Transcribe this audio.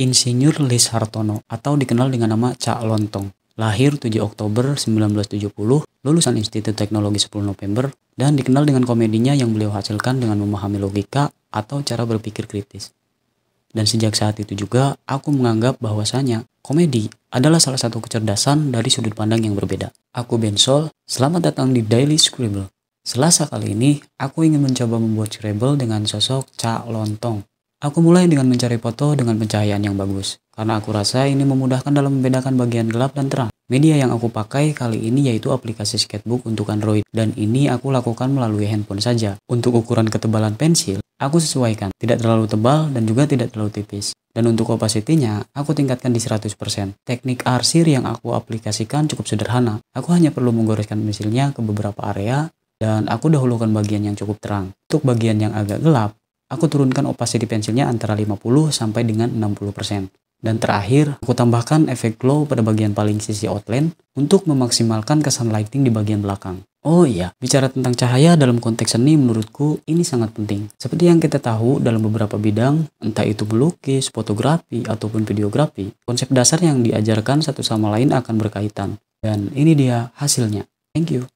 Insinyur Lis Hartono atau dikenal dengan nama Cak Lontong. Lahir 7 Oktober 1970, lulusan Institut Teknologi 10 November, dan dikenal dengan komedinya yang beliau hasilkan dengan memahami logika atau cara berpikir kritis. Dan sejak saat itu juga, aku menganggap bahwasanya komedi adalah salah satu kecerdasan dari sudut pandang yang berbeda. Aku Ben Sol, selamat datang di Daily Scribble. Selasa kali ini, aku ingin mencoba membuat Scribble dengan sosok Cak Lontong. Aku mulai dengan mencari foto dengan pencahayaan yang bagus, karena aku rasa ini memudahkan dalam membedakan bagian gelap dan terang. Media yang aku pakai kali ini yaitu aplikasi sketchbook untuk Android, dan ini aku lakukan melalui handphone saja. Untuk ukuran ketebalan pensil, aku sesuaikan, tidak terlalu tebal dan juga tidak terlalu tipis. Dan untuk opacity-nya, aku tingkatkan di 100%. Teknik arsir yang aku aplikasikan cukup sederhana. Aku hanya perlu menggoreskan pensilnya ke beberapa area, dan aku dahulukan bagian yang cukup terang. Untuk bagian yang agak gelap, Aku turunkan opacity pensilnya antara 50 sampai dengan 60%. Dan terakhir, aku tambahkan efek glow pada bagian paling sisi outline untuk memaksimalkan kesan lighting di bagian belakang. Oh iya, bicara tentang cahaya dalam konteks seni menurutku ini sangat penting. Seperti yang kita tahu dalam beberapa bidang, entah itu melukis, fotografi, ataupun videografi, konsep dasar yang diajarkan satu sama lain akan berkaitan. Dan ini dia hasilnya. Thank you.